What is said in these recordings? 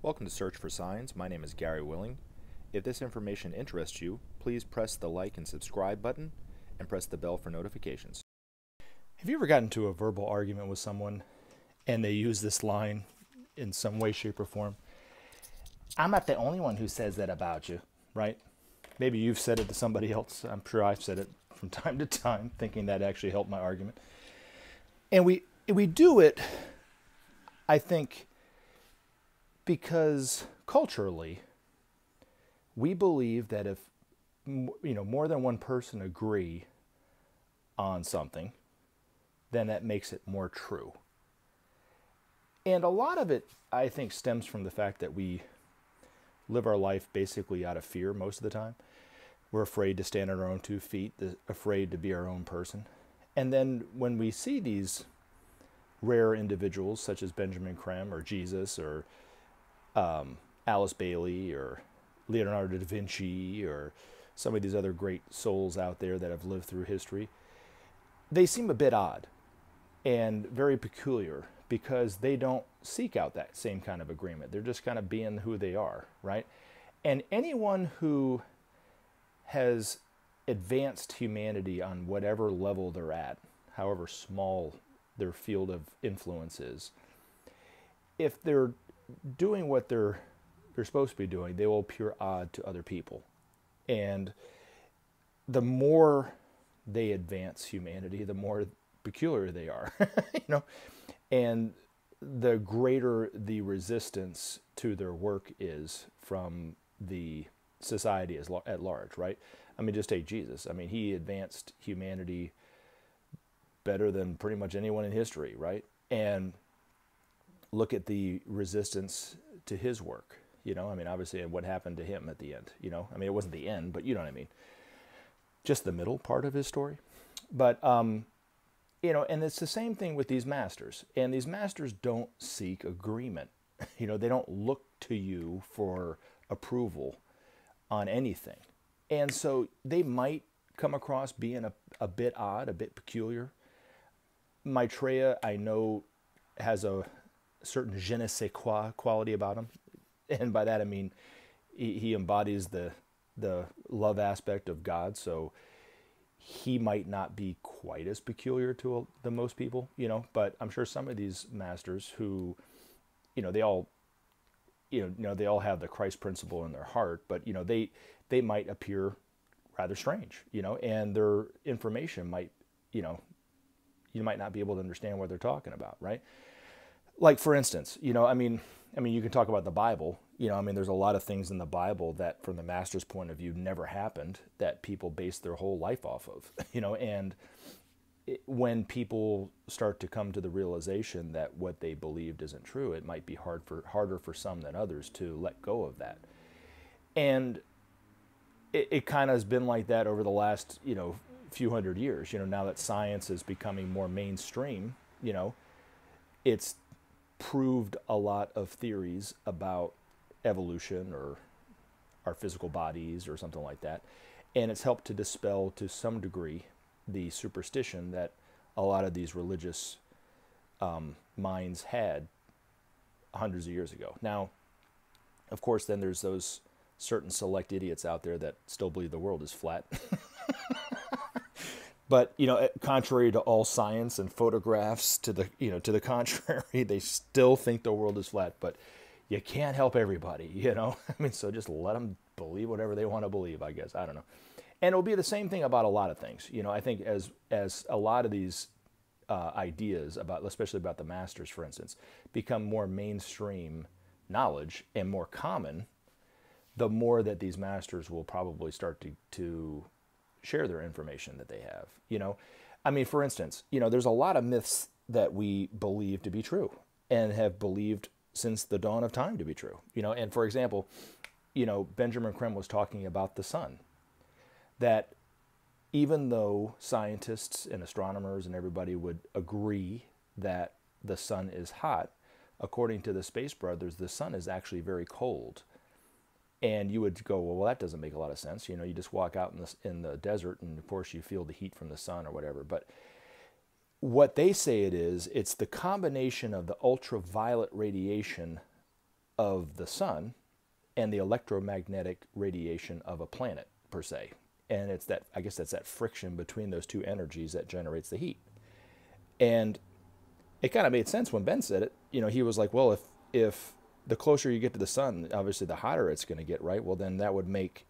Welcome to Search for Signs. My name is Gary Willing. If this information interests you, please press the like and subscribe button and press the bell for notifications. Have you ever gotten into a verbal argument with someone and they use this line in some way, shape, or form? I'm not the only one who says that about you, right? Maybe you've said it to somebody else. I'm sure I've said it from time to time, thinking that actually helped my argument. And we we do it, I think, because culturally, we believe that if you know more than one person agree on something, then that makes it more true. And a lot of it, I think, stems from the fact that we live our life basically out of fear most of the time. We're afraid to stand on our own two feet, afraid to be our own person. And then when we see these rare individuals, such as Benjamin Creme or Jesus or um, Alice Bailey or Leonardo da Vinci or some of these other great souls out there that have lived through history, they seem a bit odd and very peculiar because they don't seek out that same kind of agreement. They're just kind of being who they are, right? And anyone who has advanced humanity on whatever level they're at, however small their field of influence is, if they're doing what they're they're supposed to be doing, they will appear odd to other people. And the more they advance humanity, the more peculiar they are, you know, and the greater the resistance to their work is from the society as at large, right? I mean, just take Jesus. I mean, he advanced humanity better than pretty much anyone in history, right? And look at the resistance to his work. You know, I mean, obviously, what happened to him at the end. You know, I mean, it wasn't the end, but you know what I mean. Just the middle part of his story. But um, you know, and it's the same thing with these masters. And these masters don't seek agreement. You know, they don't look to you for approval on anything. And so they might come across being a, a bit odd, a bit peculiar. Maitreya, I know, has a certain je ne sais quoi quality about him, and by that I mean he, he embodies the the love aspect of God. So he might not be quite as peculiar to uh, the most people, you know. But I'm sure some of these masters who, you know, they all, you know, you know, they all have the Christ principle in their heart, but you know, they they might appear rather strange, you know, and their information might, you know, you might not be able to understand what they're talking about, right? like for instance, you know, I mean, I mean, you can talk about the Bible. You know, I mean, there's a lot of things in the Bible that, from the master's point of view, never happened that people base their whole life off of. You know, and it, when people start to come to the realization that what they believed isn't true, it might be hard for harder for some than others to let go of that. And it, it kind of has been like that over the last, you know, few hundred years. You know, now that science is becoming more mainstream, you know, it's proved a lot of theories about evolution or our physical bodies or something like that. And it's helped to dispel to some degree the superstition that a lot of these religious um, minds had hundreds of years ago. Now, of course, then there's those certain select idiots out there that still believe the world is flat. But you know, eh, contrary to all science and photographs, to the you know to the contrary, they still think the world is flat. But you can't help everybody, you know. I mean, so just let them believe whatever they want to believe. I guess I don't know. And it'll be the same thing about a lot of things. You know, I think as as a lot of these uh, ideas about, especially about the masters, for instance, become more mainstream knowledge and more common, the more that these masters will probably start to to share their information that they have. You know, I mean, for instance, you know, there's a lot of myths that we believe to be true and have believed since the dawn of time to be true. You know, and for example, you know, Benjamin Creme was talking about the sun. That even though scientists and astronomers and everybody would agree that the sun is hot, according to the Space Brothers, the sun is actually very cold. And you would go, well, well, that doesn't make a lot of sense. You know, you just walk out in the in the desert, and of course you feel the heat from the sun or whatever. But what they say it is, it's the combination of the ultraviolet radiation of the sun and the electromagnetic radiation of a planet per se. And it's that I guess that's that friction between those two energies that generates the heat. And it kind of made sense when Ben said it. You know, he was like, well, if if the closer you get to the sun, obviously the hotter it's going to get, right? Well, then that would make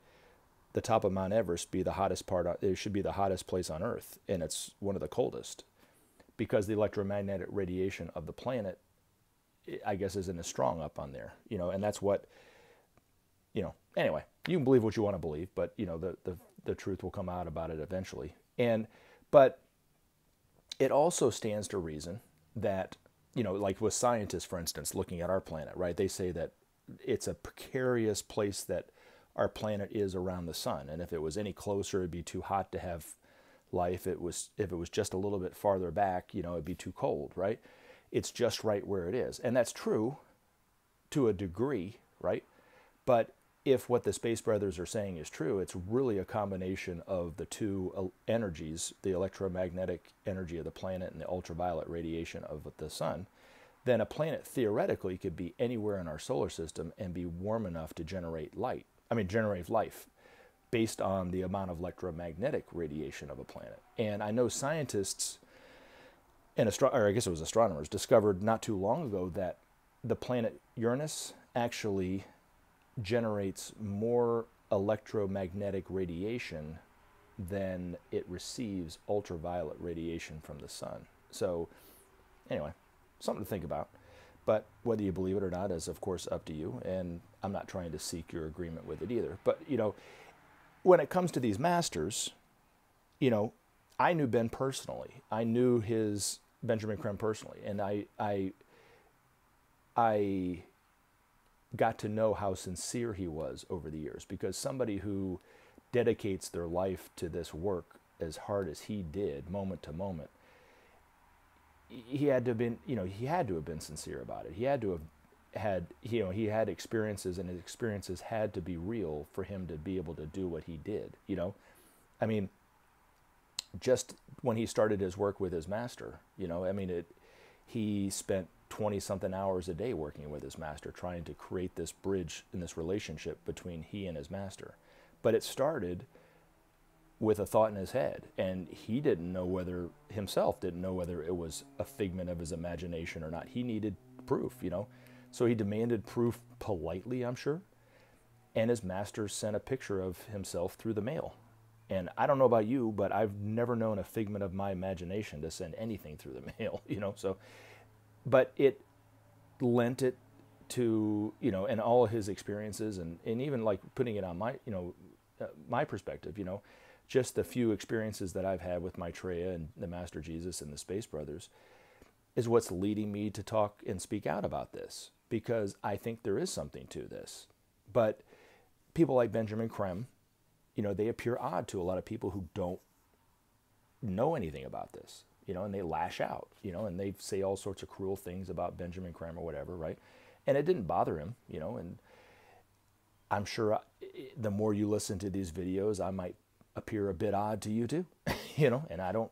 the top of Mount Everest be the hottest part. It should be the hottest place on Earth, and it's one of the coldest because the electromagnetic radiation of the planet, I guess, isn't as strong up on there. You know, and that's what, you know. Anyway, you can believe what you want to believe, but you know the the the truth will come out about it eventually. And but it also stands to reason that you know, like with scientists, for instance, looking at our planet, right? They say that it's a precarious place that our planet is around the sun, and if it was any closer, it'd be too hot to have life. It was if it was just a little bit farther back, you know, it'd be too cold, right? It's just right where it is, and that's true to a degree, right? But if what the Space Brothers are saying is true, it's really a combination of the two uh, energies the electromagnetic energy of the planet and the ultraviolet radiation of the sun. Then a planet theoretically could be anywhere in our solar system and be warm enough to generate light. I mean, generate life based on the amount of electromagnetic radiation of a planet. And I know scientists and astro- or I guess it was astronomers discovered not too long ago that the planet Uranus actually generates more electromagnetic radiation than it receives ultraviolet radiation from the sun. So, anyway, something to think about. But whether you believe it or not is, of course, up to you. And I'm not trying to seek your agreement with it either. But, you know, when it comes to these masters, you know, I knew Ben personally. I knew his Benjamin Creme personally. And I, I, I got to know how sincere he was over the years because somebody who dedicates their life to this work as hard as he did moment to moment he had to have been you know he had to have been sincere about it he had to have had you know he had experiences and his experiences had to be real for him to be able to do what he did you know i mean just when he started his work with his master you know i mean it he spent 20 something hours a day working with his master, trying to create this bridge in this relationship between he and his master. But it started with a thought in his head, and he didn't know whether himself didn't know whether it was a figment of his imagination or not. He needed proof, you know. So he demanded proof politely, I'm sure. And his master sent a picture of himself through the mail. And I don't know about you, but I've never known a figment of my imagination to send anything through the mail, you know. So but it lent it to you know and all his experiences and and even like putting it on my you know uh, my perspective you know just the few experiences that I've had with Maitreya and the Master Jesus and the Space Brothers is what's leading me to talk and speak out about this because I think there is something to this. But people like Benjamin Creme, you know, they appear odd to a lot of people who don't know anything about this you know, and they lash out, you know, and they say all sorts of cruel things about Benjamin Creme or whatever, right? And it didn't bother him, you know, and I'm sure I, the more you listen to these videos, I might appear a bit odd to you too, you know, and I don't,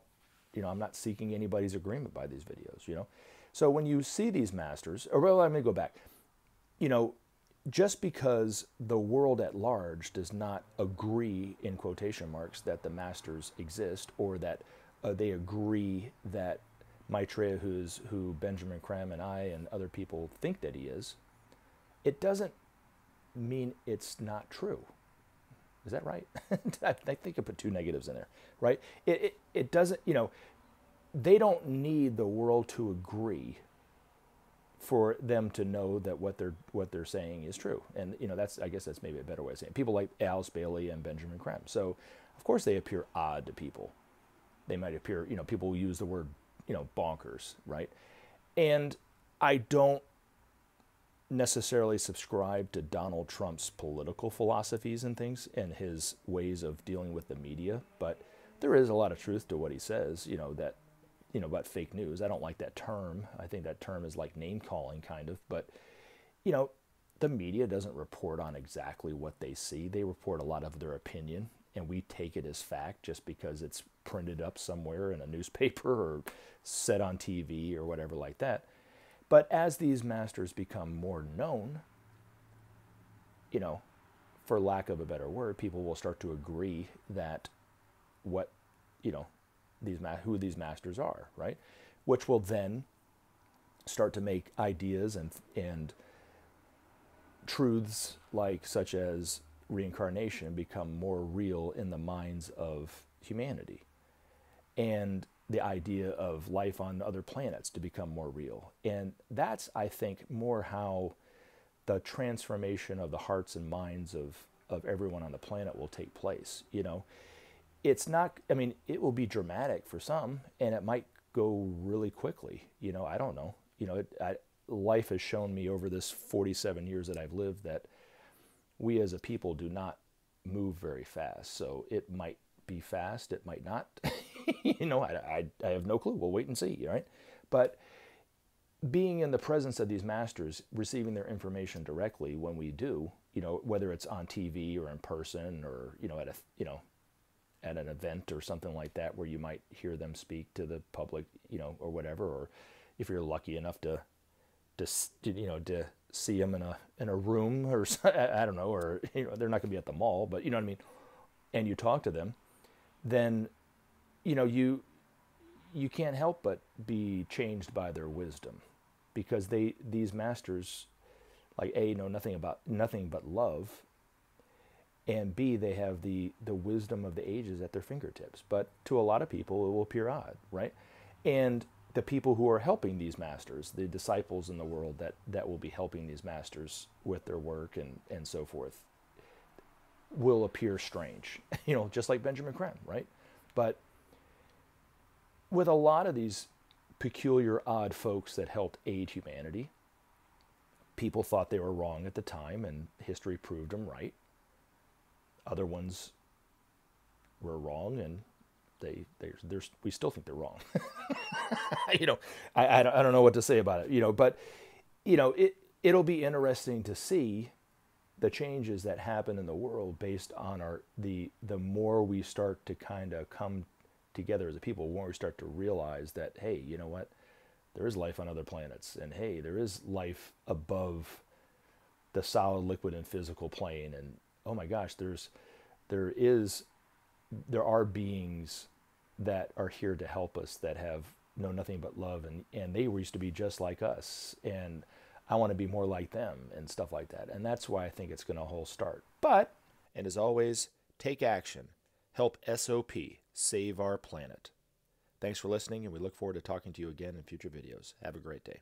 you know, I'm not seeking anybody's agreement by these videos, you know. So when you see these masters, or well, let me go back, you know, just because the world at large does not agree, in quotation marks, that the masters exist or that uh, they agree that Maitreya, who's who Benjamin Creme and I and other people think that he is, it doesn't mean it's not true. Is that right? I think I put two negatives in there, right? It, it, it doesn't, you know, they don't need the world to agree for them to know that what they're what they're saying is true. And you know, that's I guess that's maybe a better way of saying it. People like Alice Bailey and Benjamin Creme. So of course they appear odd to people they might appear, you know, people use the word, you know, bonkers, right? And I don't necessarily subscribe to Donald Trump's political philosophies and things and his ways of dealing with the media, but there is a lot of truth to what he says, you know, that you know, about fake news. I don't like that term. I think that term is like name calling, kind of. But, you know, the media doesn't report on exactly what they see. They report a lot of their opinion, and we take it as fact just because it's printed up somewhere in a newspaper or said on TV or whatever like that. But as these masters become more known, you know, for lack of a better word, people will start to agree that what, you know, these who these masters are, right? Which will then start to make ideas and and truths like such as reincarnation become more real in the minds of humanity. And the idea of life on other planets to become more real. And that's, I think, more how the transformation of the hearts and minds of, of everyone on the planet will take place. You know, it's not, I mean, it will be dramatic for some and it might go really quickly. You know, I don't know. You know, it, I, life has shown me over this 47 years that I've lived that we as a people do not move very fast. So it might be fast, it might not. you know, I, I, I have no clue. We'll wait and see, right? But being in the presence of these masters, receiving their information directly when we do, you know, whether it's on TV or in person or, you know, at a, you know, at an event or something like that where you might hear them speak to the public, you know, or whatever, or if you're lucky enough to, to, you know, to see them in a, in a room or I don't know, or, you know, they're not going to be at the mall, but you know what I mean? And you talk to them, then you know you you can't help but be changed by their wisdom because they these masters like a know nothing about nothing but love and b they have the the wisdom of the ages at their fingertips. But to a lot of people it will appear odd right? And the people who are helping these masters the disciples in the world that that will be helping these masters with their work and and so forth will appear strange you know just like benjamin creme right? But with a lot of these peculiar, odd folks that helped aid humanity, people thought they were wrong at the time, and history proved them right. Other ones were wrong, and they they there's we still think they're wrong. you know, I, I don't, I don't know what to say about it. You know, but you know it it'll be interesting to see the changes that happen in the world based on our the the more we start to kind of come together as a people the more we start to realize that, hey, you know what? There is life on other planets, and hey, there is life above the solid, liquid, and physical plane. And oh my gosh, there's there is there are beings that are here to help us that have know nothing but love and and they used to be just like us and I want to be more like them and stuff like that. And that's why I think it's going to whole start. But and as always, take action. Help SOP save our planet. Thanks for listening and we look forward to talking to you again in future videos. Have a great day.